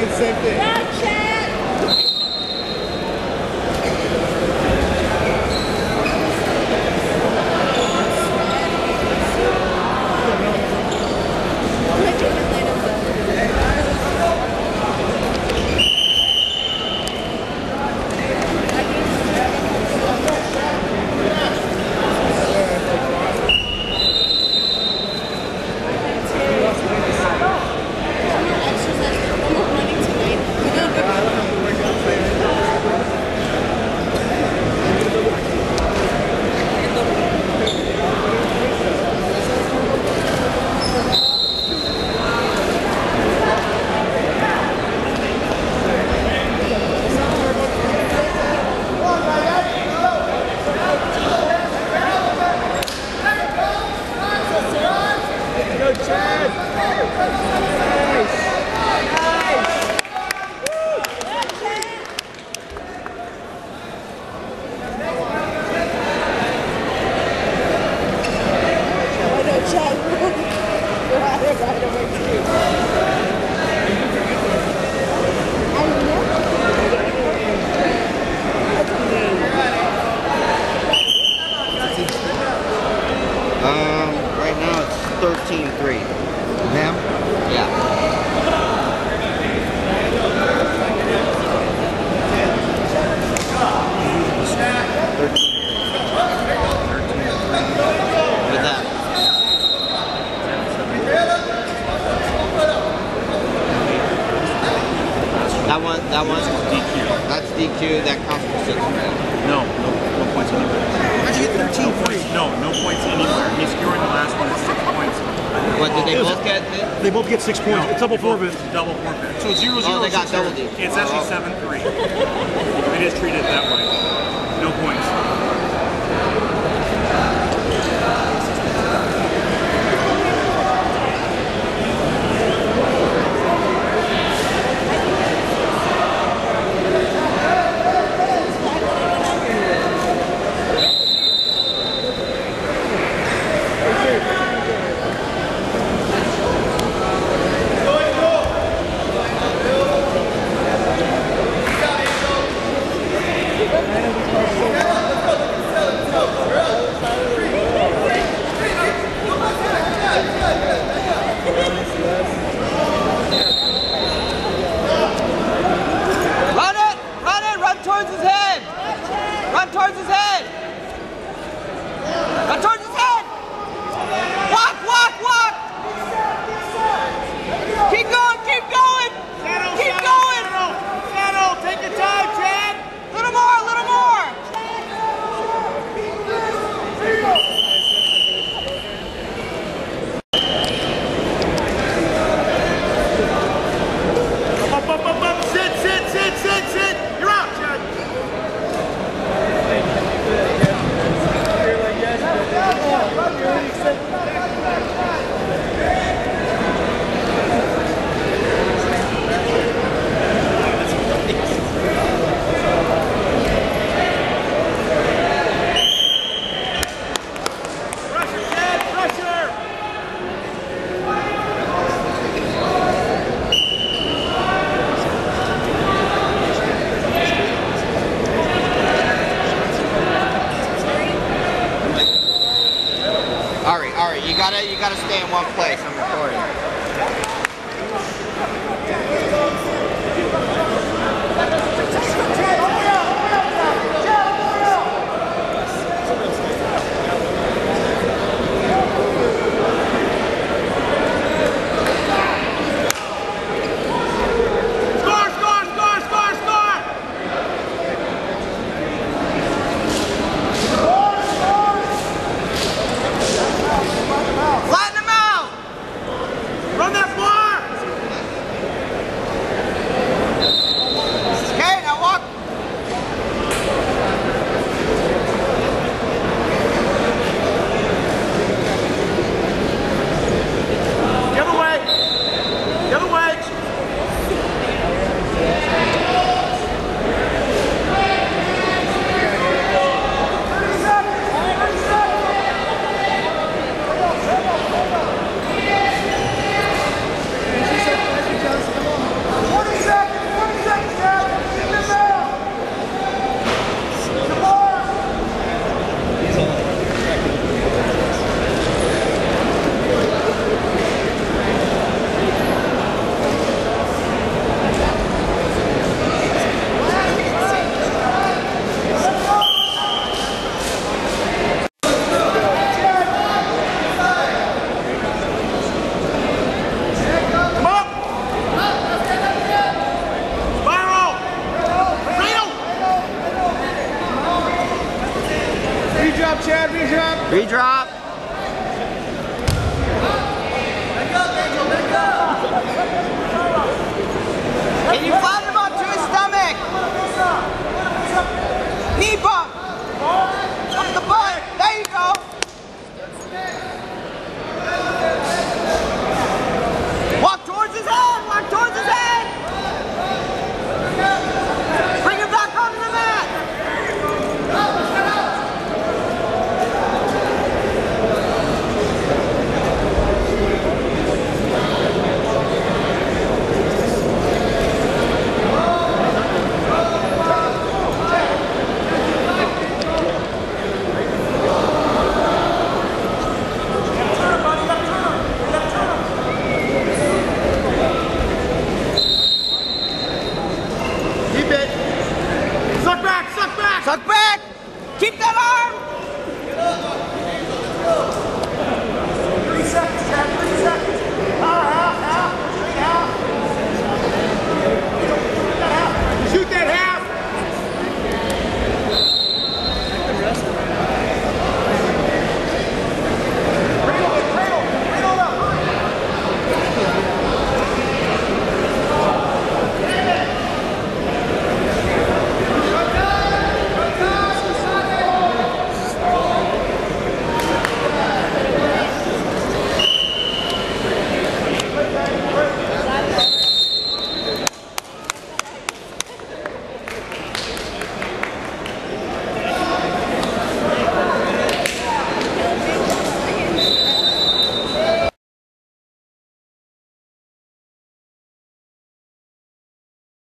the same thing. That one, that one, DQ. that's DQ, that counts for six. No, no, no points anywhere. How'd you get 13 No points. No, no points anywhere. He's scoring the last one at six points. What, did they It both get it? They both get six points. No, it's double they both- forfeit. Double forfeit. So zero zero. Oh, they got six, double zero. D. It's actually Oh. seven three. Oh. They just treat it that way. No points. Gotta, you gotta stay in one place. I'm recording. Redrop. Can you flatten him onto his stomach? Knee Tuck back. Keep that arm.